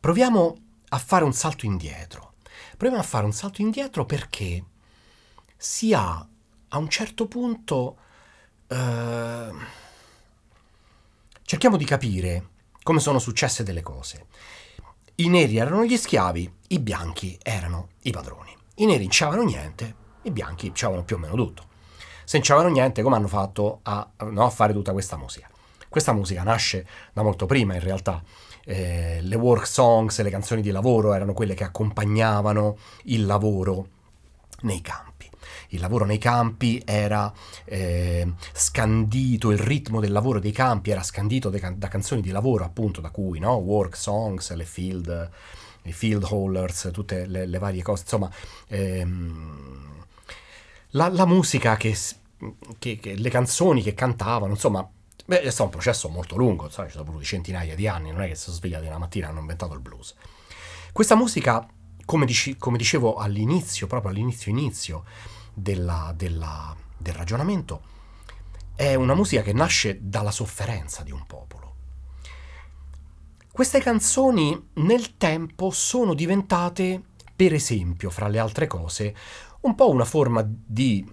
proviamo a fare un salto indietro. Proviamo a fare un salto indietro perché si ha a un certo punto... Eh, cerchiamo di capire come sono successe delle cose. I neri erano gli schiavi, i bianchi erano i padroni. I neri non c'avevano niente, i bianchi c'avevano più o meno tutto. Se non c'avevano niente, come hanno fatto a, no, a fare tutta questa musica? Questa musica nasce da molto prima in realtà. Eh, le work songs, le canzoni di lavoro erano quelle che accompagnavano il lavoro nei campi. Il lavoro nei campi era eh, scandito, il ritmo del lavoro dei campi era scandito da, da canzoni di lavoro, appunto, da cui, no? Work songs, le field, i field haulers, tutte le, le varie cose, insomma, ehm, la, la, musica che, che, che, le canzoni che cantavano, insomma, beh, è stato un processo molto lungo, sai, ci sono voluti centinaia di anni, non è che si sono svegliati una mattina e hanno inventato il blues. Questa musica, come, dici, come dicevo all'inizio, proprio all'inizio inizio della, della, del ragionamento, è una musica che nasce dalla sofferenza di un popolo. Queste canzoni nel tempo sono diventate, per esempio, fra le altre cose, un po' una forma di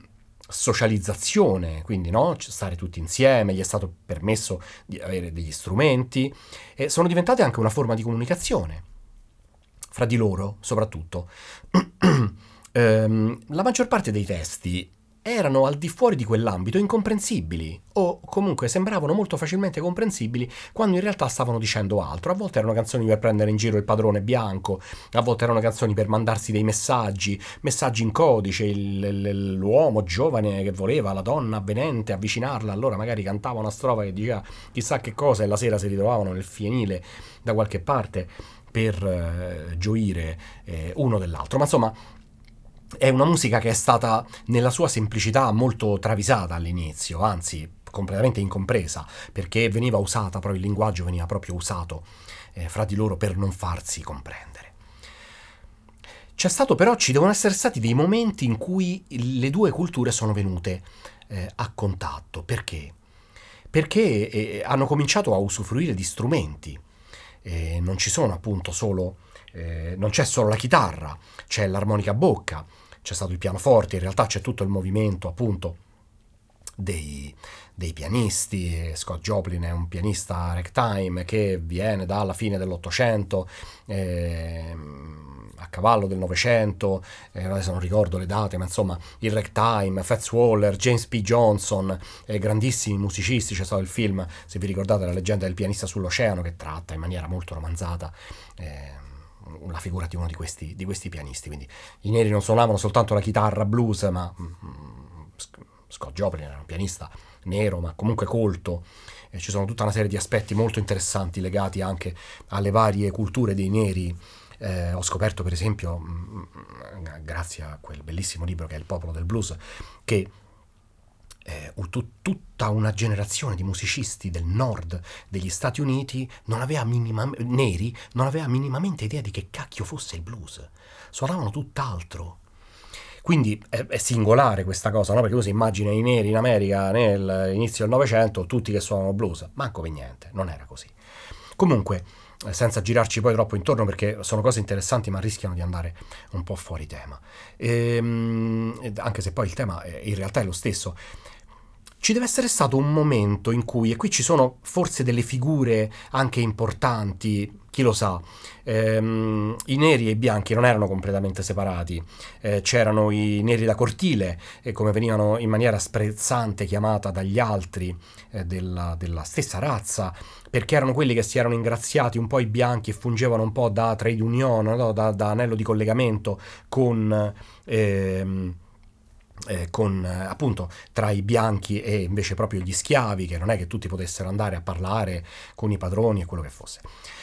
socializzazione, quindi no? stare tutti insieme, gli è stato permesso di avere degli strumenti, e sono diventate anche una forma di comunicazione, fra di loro soprattutto. ehm, la maggior parte dei testi erano al di fuori di quell'ambito incomprensibili o comunque sembravano molto facilmente comprensibili quando in realtà stavano dicendo altro. A volte erano canzoni per prendere in giro il padrone bianco, a volte erano canzoni per mandarsi dei messaggi, messaggi in codice, il, l'uomo giovane che voleva la donna avvenente avvicinarla, allora magari cantava una strofa che diceva chissà che cosa e la sera si ritrovavano nel fienile da qualche parte per eh, gioire eh, uno dell'altro. Ma insomma, è una musica che è stata nella sua semplicità molto travisata all'inizio, anzi completamente incompresa, perché veniva usata, proprio il linguaggio veniva proprio usato eh, fra di loro per non farsi comprendere. C'è stato però, ci devono essere stati dei momenti in cui le due culture sono venute eh, a contatto. Perché? Perché eh, hanno cominciato a usufruire di strumenti. non ci sono appunto solo, eh, non c'è solo la chitarra, c'è l'armonica a bocca, c'è stato il pianoforte, in realtà c'è tutto il movimento appunto dei, dei, pianisti. Scott Joplin è un pianista ragtime che viene dalla fine dell'Ottocento. Eh, a cavallo del Novecento, eh, adesso non ricordo le date, ma insomma il ragtime, Fats Waller, James P. Johnson, eh, grandissimi musicisti, c'è stato il film, se vi ricordate, la leggenda del pianista sull'oceano che tratta in maniera molto romanzata. La figura di uno di questi, di questi, pianisti. Quindi i neri non suonavano soltanto la chitarra blues, ma mm, Scott Joplin era un pianista nero, ma comunque colto. E ci sono tutta una serie di aspetti molto interessanti legati anche alle varie culture dei neri. Eh, ho scoperto, per esempio, mm, grazie a quel bellissimo libro che è Il popolo del blues, che eh, tut, tutta una generazione di musicisti del nord degli Stati Uniti non aveva minimam- neri non aveva minimamente idea di che cacchio fosse il blues. Suonavano tutt'altro. Quindi è, è singolare questa cosa, no? Perché tu si immagina i neri in America nell'inizio del Novecento, tutti che suonano blues. Manco per niente, non era così. Comunque, eh, senza girarci poi troppo intorno perché sono cose interessanti ma rischiano di andare un po' fuori tema. E, ehm, anche se poi il tema in realtà è lo stesso ci deve essere stato un momento in cui, e qui ci sono forse delle figure anche importanti, chi lo sa, ehm, i neri e i bianchi non erano completamente separati, eh, c'erano i neri da cortile, e come venivano in maniera sprezzante chiamata dagli altri eh, della, della, stessa razza, perché erano quelli che si erano ingraziati un po' i bianchi e fungevano un po' da trade union, no? da, da, anello di collegamento con... Ehm, eh, con eh, appunto tra i bianchi e invece proprio gli schiavi, che non è che tutti potessero andare a parlare con i padroni e quello che fosse.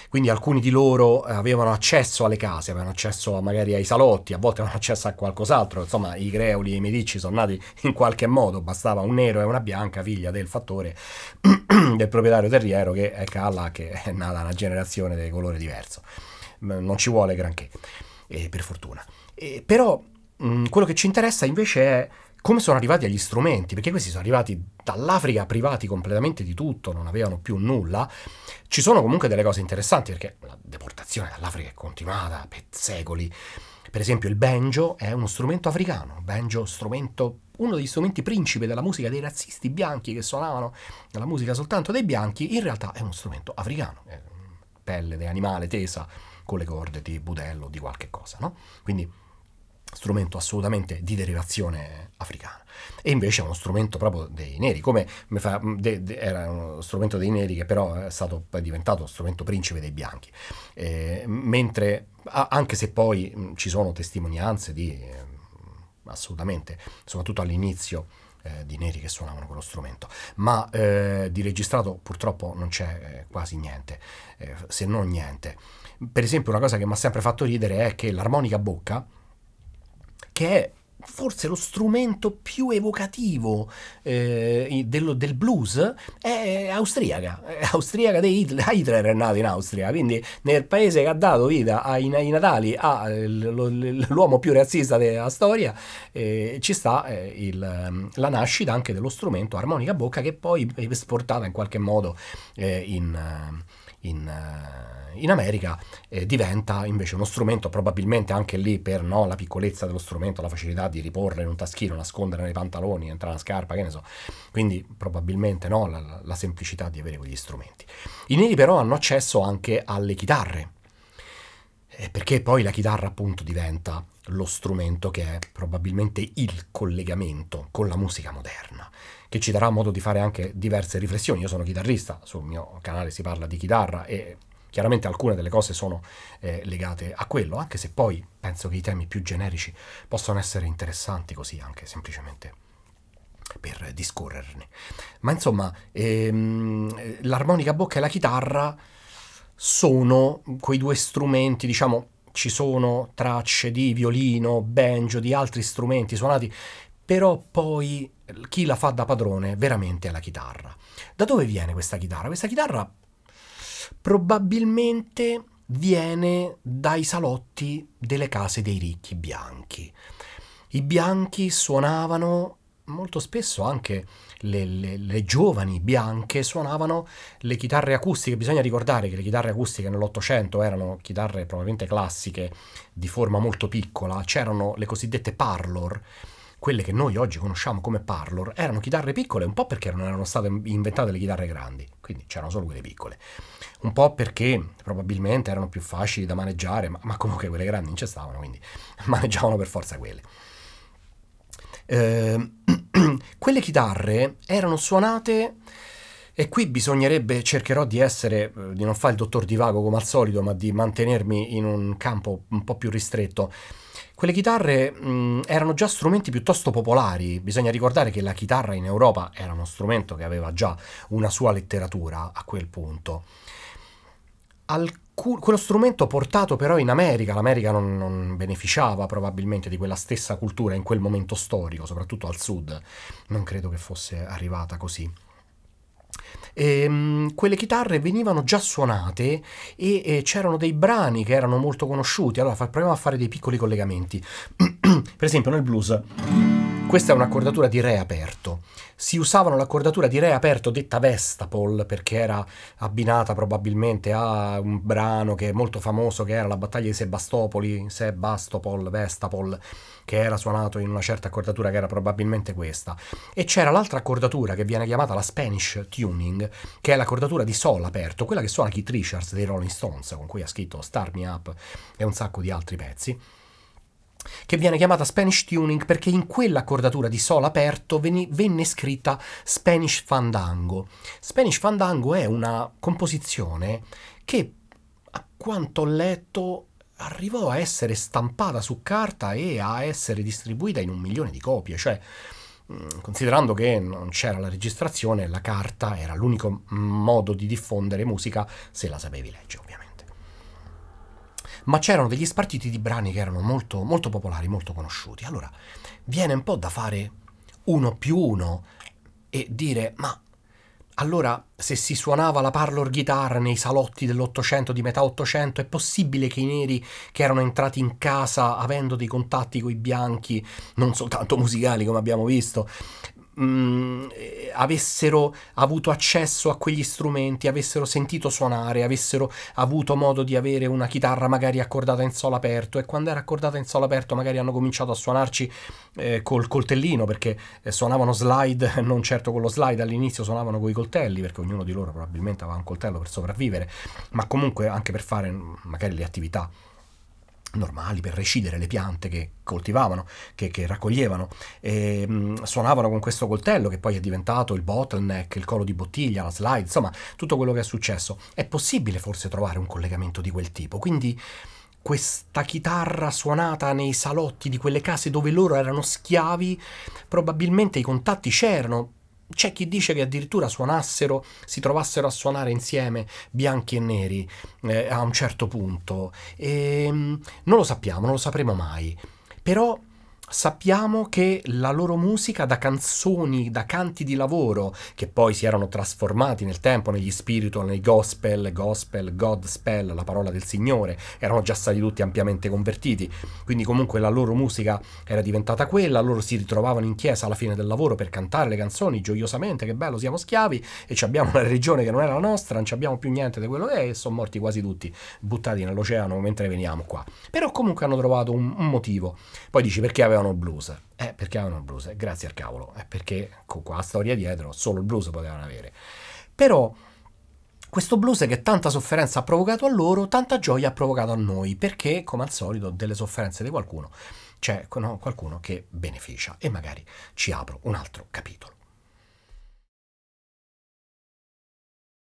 Quindi alcuni di loro eh, avevano accesso alle case, avevano accesso magari ai salotti, a volte avevano accesso a qualcos'altro, insomma i Greoli e i Medici sono nati in qualche modo, bastava un nero e una bianca, figlia del fattore, del proprietario terriero che è Calla, che è nata una generazione di colore diverso. Non ci vuole granché, eh, per fortuna. Eh, però Mm, quello che ci interessa invece è come sono arrivati agli strumenti, perché questi sono arrivati dall'Africa privati completamente di tutto, non avevano più nulla, ci sono comunque delle cose interessanti perché la deportazione dall'Africa è continuata per secoli. Per esempio il banjo è uno strumento africano, banjo strumento, uno degli strumenti principi della musica dei razzisti bianchi che suonavano la musica soltanto dei bianchi, in realtà è uno strumento africano, è pelle di animale tesa con le corde di budello, di qualche cosa, no? Quindi strumento assolutamente di derivazione africana. E invece è uno strumento proprio dei neri, come fa, de, de, era uno strumento dei neri che però è stato poi diventato strumento principe dei bianchi. Eh, mentre, anche se poi ci sono testimonianze di, eh, assolutamente, soprattutto all'inizio, eh, di neri che suonavano quello strumento, ma eh, di registrato purtroppo non c'è eh, quasi niente, eh, se non niente. Per esempio una cosa che mi ha sempre fatto ridere è che l'armonica bocca, che è forse lo strumento più evocativo eh, del, del, blues è austriaca, è austriaca di Hitler, Hitler è nato in Austria, quindi nel paese che ha dato vita ai, ai natali all'uomo più razzista della storia eh, ci sta eh, il, la nascita anche dello strumento armonica bocca che poi è esportata in qualche modo eh, in, in in America eh, diventa invece uno strumento, probabilmente anche lì per no, la piccolezza dello strumento, la facilità di riporre in un taschino, nascondere nei pantaloni, entrare una scarpa, che ne so. Quindi probabilmente no, la, la semplicità di avere quegli strumenti. I neri però hanno accesso anche alle chitarre, eh, perché poi la chitarra appunto diventa lo strumento che è probabilmente il collegamento con la musica moderna che ci darà modo di fare anche diverse riflessioni. Io sono chitarrista, sul mio canale si parla di chitarra e Chiaramente alcune delle cose sono eh, legate a quello, anche se poi penso che i temi più generici possono essere interessanti così anche semplicemente per discorrerne. Ma insomma, ehm, l'armonica a bocca e la chitarra sono quei due strumenti, diciamo, ci sono tracce di violino, banjo, di altri strumenti suonati, però poi chi la fa da padrone veramente è la chitarra. Da dove viene questa chitarra? Questa chitarra probabilmente viene dai salotti delle case dei ricchi bianchi. I bianchi suonavano molto spesso anche le, le, le, giovani bianche suonavano le chitarre acustiche. Bisogna ricordare che le chitarre acustiche nell'Ottocento erano chitarre probabilmente classiche di forma molto piccola, c'erano le cosiddette parlor quelle che noi oggi conosciamo come parlor erano chitarre piccole, un po' perché non erano state inventate le chitarre grandi, quindi c'erano solo quelle piccole, un po' perché probabilmente erano più facili da maneggiare, ma, ma comunque quelle grandi non ci stavano, quindi maneggiavano per forza quelle. Eh, quelle chitarre erano suonate e qui bisognerebbe, cercherò di essere, eh, di non fare il dottor divago come al solito, ma di mantenermi in un campo un po' più ristretto. Quelle chitarre mh, erano già strumenti piuttosto popolari, bisogna ricordare che la chitarra in Europa era uno strumento che aveva già una sua letteratura a quel punto. Alcun, quello strumento portato però in America, l'America non, non, beneficiava probabilmente di quella stessa cultura in quel momento storico, soprattutto al sud, non credo che fosse arrivata così. E, um, quelle chitarre venivano già suonate e, e, c'erano dei brani che erano molto conosciuti. Allora proviamo a fare dei piccoli collegamenti. per esempio nel blues, questa è un'accordatura di Re aperto si usavano l'accordatura di Re aperto detta Vestapol perché era abbinata probabilmente a un brano che è molto famoso che era la battaglia di Sebastopoli, Sebastopol, Vestapol, che era suonato in una certa accordatura che era probabilmente questa. E c'era l'altra accordatura che viene chiamata la Spanish Tuning, che è l'accordatura di Sol aperto, quella che suona Keith Richards dei Rolling Stones, con cui ha scritto Start Me Up e un sacco di altri pezzi che viene chiamata Spanish Tuning perché in quell'accordatura di Sol aperto venne scritta Spanish Fandango. Spanish Fandango è una composizione che, a quanto ho letto, arrivò a essere stampata su carta e a essere distribuita in un milione di copie, cioè mm, considerando che non c'era la registrazione, la carta era l'unico modo di diffondere musica se la sapevi leggere, ovviamente ma c'erano degli spartiti di brani che erano molto, molto popolari, molto conosciuti. Allora viene un po' da fare uno più uno e dire, ma allora, se si suonava la parlor guitar nei salotti dell'Ottocento, di metà Ottocento, è possibile che i neri che erano entrati in casa avendo dei contatti con i bianchi, non soltanto musicali come abbiamo visto, mh, mm, avessero avuto accesso a quegli strumenti, avessero sentito suonare, avessero avuto modo di avere una chitarra magari accordata in sol aperto e quando era accordata in sol aperto magari hanno cominciato a suonarci eh, col coltellino perché eh, suonavano slide, non certo con lo slide, all'inizio suonavano con i coltelli perché ognuno di loro probabilmente aveva un coltello per sopravvivere, ma comunque anche per fare magari le attività normali per recidere le piante che coltivavano, che, che raccoglievano, e, mh, mm, suonavano con questo coltello che poi è diventato il bottleneck, il collo di bottiglia, la slide, insomma tutto quello che è successo. È possibile forse trovare un collegamento di quel tipo, quindi questa chitarra suonata nei salotti di quelle case dove loro erano schiavi, probabilmente i contatti c'erano, c'è chi dice che addirittura suonassero, si trovassero a suonare insieme bianchi e neri eh, a un certo punto. E, ehm, non lo sappiamo, non lo sapremo mai. Però sappiamo che la loro musica da canzoni, da canti di lavoro, che poi si erano trasformati nel tempo negli spiritual, nei gospel, gospel, godspell, la parola del Signore, erano già stati tutti ampiamente convertiti, quindi comunque la loro musica era diventata quella, loro si ritrovavano in chiesa alla fine del lavoro per cantare le canzoni gioiosamente, che bello, siamo schiavi e abbiamo una religione che non era la nostra, non abbiamo più niente di quello che è e sono morti quasi tutti, buttati nell'oceano mentre veniamo qua. Però comunque hanno trovato un, un motivo. Poi dici perché avevano avevano blues? Eh, perché avevano blues? Eh, grazie al cavolo. Eh, perché con qua storia dietro solo il blues potevano avere. Però questo blues che tanta sofferenza ha provocato a loro, tanta gioia ha provocato a noi, perché come al solito delle sofferenze di qualcuno c'è no, qualcuno che beneficia e magari ci apro un altro capitolo.